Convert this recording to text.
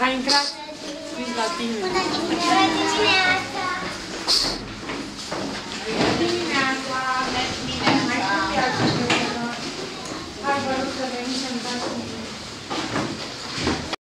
Vai entrar? Fiz latinha.